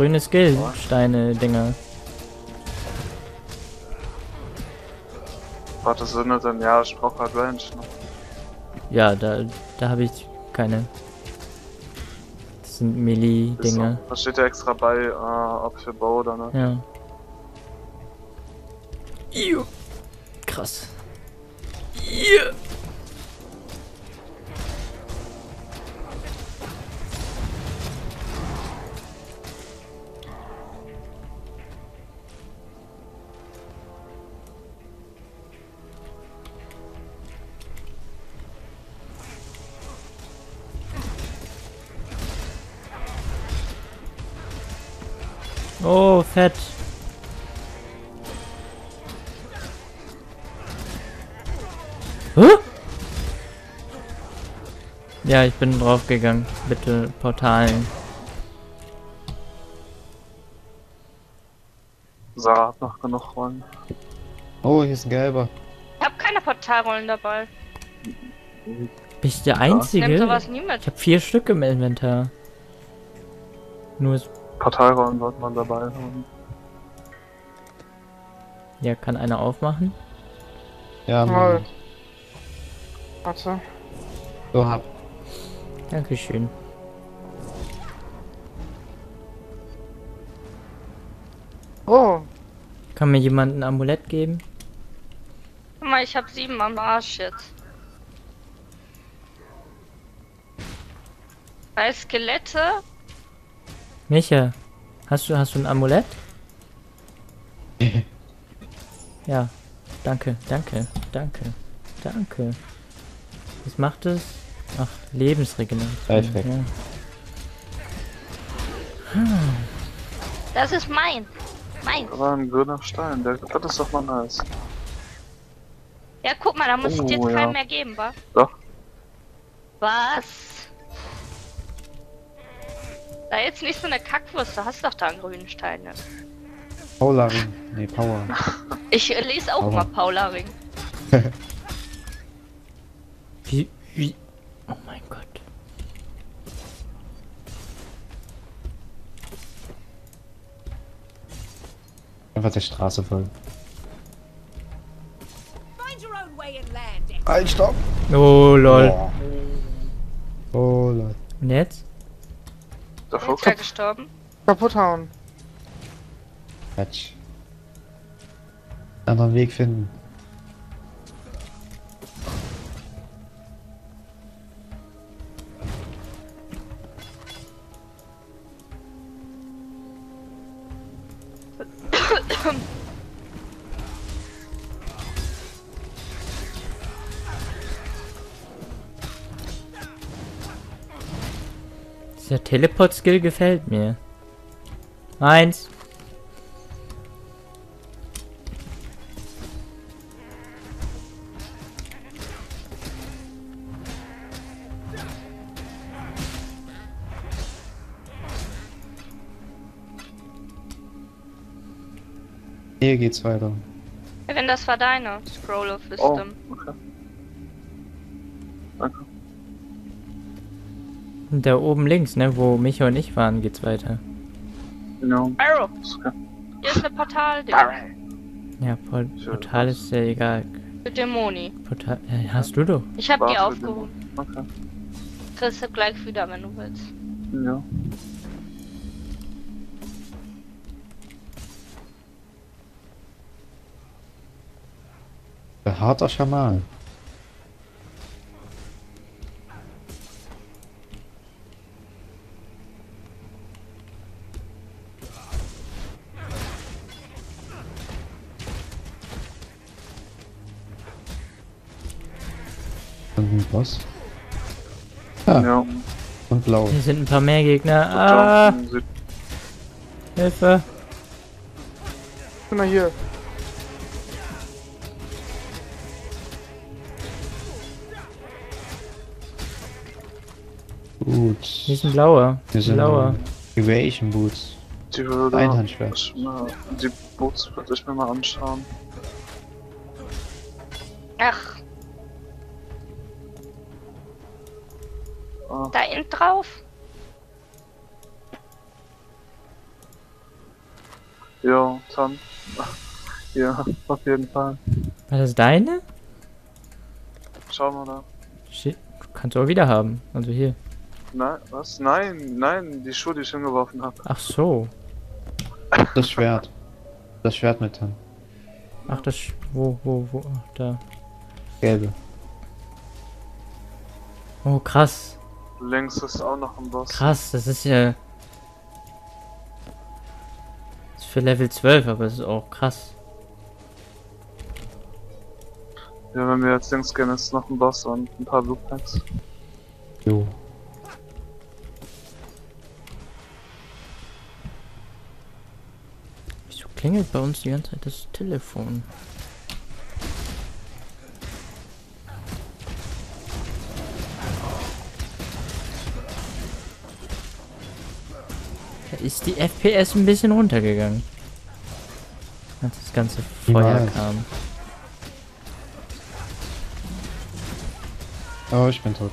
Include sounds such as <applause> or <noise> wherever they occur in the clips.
grüne Skill-Steine-Dinger. Warte, sind das denn? Ja, ich brauch halt Range. Ne? Ja, da, da habe ich keine. Das sind Ist so. Melee-Dinger. Da steht ja extra bei, äh, ob für Bow oder ne? Ja. Iu. Krass. Iu. Oh, fett. Hä? Ja, ich bin draufgegangen. Bitte Portalen. Sarah hat noch genug Rollen. Oh, hier ist ein gelber. Ich habe keine Portalrollen dabei. Bin ich der Nimm Einzige? sowas nie mit. Ich habe vier Stück im Inventar. Nur, ist- Portalrollen sollte man dabei haben. ja, kann einer aufmachen? Ja. Mann. Warte. So hab. Dankeschön. Oh, Kann mir jemand ein Amulett geben? Guck mal, ich habe sieben am Arsch jetzt. Drei Skelette. Micha, hast du, hast du ein Amulett? <laughs> Ja, danke, danke, danke, danke. Was macht es? Ach, Lebensregeneration. Ja. Das ist mein. Mein. Aber ein grüner Stein, der, das ist doch mal nice. Ja, guck mal, da muss ich dir Oh, jetzt ja. keinen mehr geben, wa? Doch. Was? Da jetzt nicht so eine Kackwurst, du hast doch da einen grünen Stein. Ne? Paularing. Nee, Power. <laughs> Ich lese auch Aber- mal Paula Ring. <laughs> Wie, wie? Oh mein Gott. Einfach der Straße folgen. Find your own way and land it. Halt, stopp! Oh lol. Boah. Oh, Leute. Und jetzt? Der Ist Fuchs ja gestorben. kaputt hauen. Quatsch. Anderen Weg finden. <coughs> Dieser Teleport-Skill gefällt mir. Eins. Hier geht's weiter. Ja, wenn das war deine Scroll of Oh, Wisdom. okay. Danke. Und da oben links, ne, wo Micha und ich waren, geht's weiter. Ja, Arrow, hier ist eine Portal Ja, Port Portal ist ja egal. für Dämoni. Portal, äh, hast du doch. Ich habe die War für aufgehoben. Okay. Kriegst du gleich wieder, wenn du willst. Ja. Behaarter Schaman. Und ein Boss. Ah, Ja. und blau. Hier sind ein paar mehr Gegner. Ah, Hilfe. Guck mal hier. Gut. Hier ist ein blauer. Hier sind blauer. Evasion Boots. die würde. Einhandschwert. Die Boots würde ich mir mal anschauen. Ach, Da innen drauf? Ja, Tan. <laughs> Ja, auf jeden Fall. War das deine? Schau mal da. Shit, du kannst du auch wieder haben. Also hier. Nein, was? Nein, nein, die Schuhe, die ich hingeworfen habe. Ach so. Das Schwert. Das Schwert mit dann. Ach, das. Sch- Wo, wo, wo? Ach, Da. Gelbe. Oh, krass. Links ist auch noch ein Boss. Krass, das ist ja. Ist für Level 12, aber es ist auch krass. Ja, wenn wir jetzt links gehen, ist noch ein Boss und ein paar Blue Packs. Jo. Wieso klingelt bei uns die ganze Zeit das Telefon? Ist die FPS ein bisschen runtergegangen. Als das ganze Feuer kam. Oh, ich bin tot.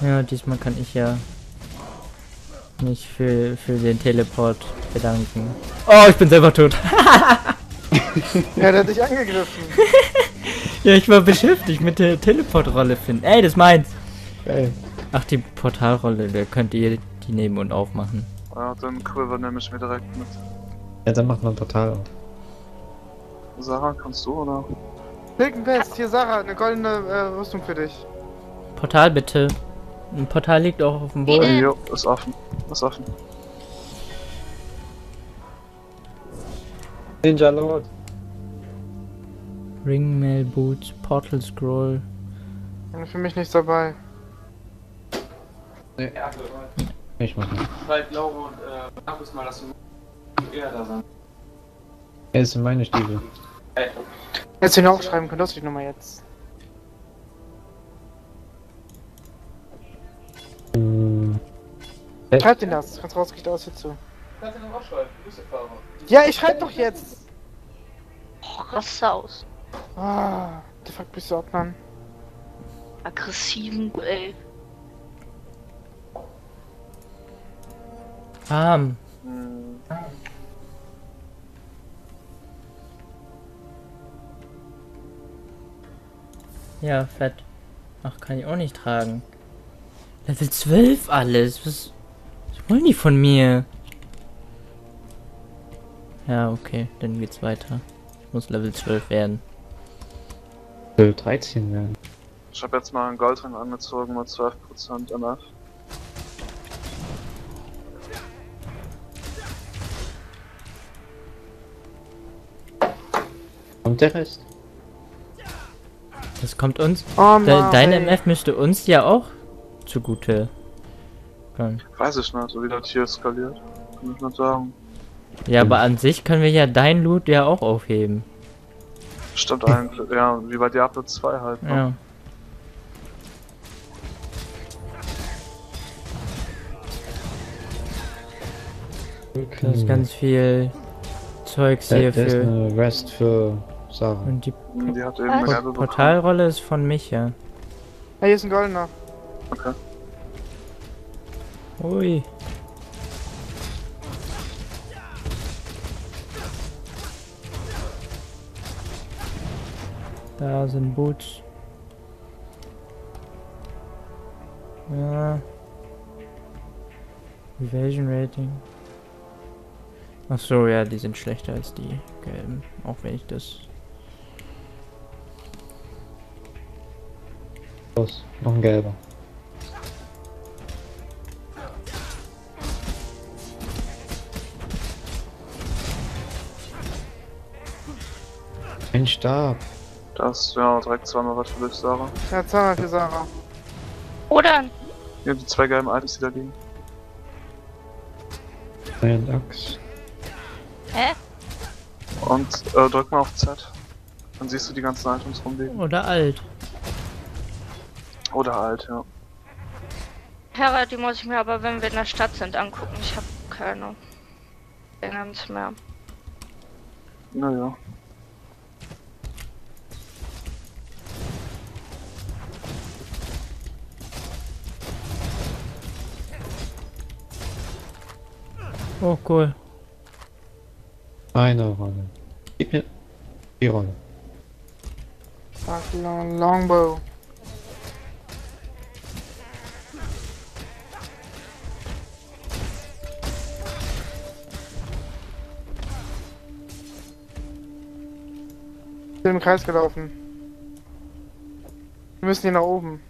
Ja, diesmal kann ich ja mich für, für den Teleport bedanken. Oh, ich bin selber tot. Ja, <laughs> der hat dich angegriffen. <laughs> Ja, ich war beschäftigt mit der Teleportrolle finden. Ey, das ist meins. Geil. Ach, die Portalrolle, da könnt ihr die nehmen und aufmachen. Ja, den Quiver nehme ich mir direkt mit. Ja, dann macht man total auf. Sarah, kannst du oder? Pilkenpest, hier Sarah, eine goldene äh, Rüstung für dich. Portal bitte. Ein Portal liegt auch auf dem Boden. Jo, ist offen. Ist offen. Ninja Lord. Ringmail Boots, Portal Scroll. Und für mich nichts dabei. Ich mach nicht. Schreib Laura und äh, Markus mal, dass du eher da sein. Es sind meine Stiefel. Ey, Hättest du ihn auch schreiben können, das ist die Nummer jetzt. Hm, Schreib den das, kannst raus, geht aus hierzu. kannst du dann auch schreiben, du bist der Fahrer. Ja, ich schreib doch jetzt! Oh, raste aus. Ah, the fuck bist du ab, Mann? Aggressiven, ey. Arm. Hm. Ja, fett. Ach, kann ich auch nicht tragen. Level 12 alles. Was, was wollen die von mir? Ja, okay, dann geht's weiter. Ich muss Level 12 werden. will 13 werden. Ich habe jetzt mal einen Goldring angezogen mit 12% MF. Und der Rest? Das kommt uns. Oh De Mann. deine. MF müsste uns ja auch zugute kommen. Weiß ich nicht, wie das hier skaliert. Kann ich nicht sagen. Ja, aber an sich können wir ja dein Loot ja auch aufheben. Stimmt eigentlich. Ja, wie bei Diablo 2 halt. Ne? Ja. Da ist ganz viel Zeugs hier für. eine Rest für Sarah. Und die Die hat eben bekommen. Portalrolle ist von Micha. Ja, hier ist ein goldener. Okay. Ui. Da sind Boots. Ja. Evasion Rating. Ach so, ja, die sind schlechter als die gelben. Auch wenn ich das. Los, noch ein gelber. Ein Stab. Das ist ja direkt zweimal was für dich, Sarah. Ja, zweimal für Sarah. Oder? Hier die zwei gelben Items, die da liegen. Ein Axt. Hä? Und äh, drück mal auf Z. Dann siehst du die ganzen Items rumliegen. Oder alt. Oder halt, ja. Hera, die muss ich mir aber, wenn wir in der Stadt sind, angucken. Ich habe keine Dingens mehr. Naja. Oh, cool. Eine Rolle. Gib mir die Rolle. Fuck, long, Longbow. Bin im Kreis gelaufen. Wir müssen hier nach oben.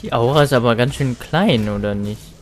Die Aura ist aber ganz schön klein, oder nicht?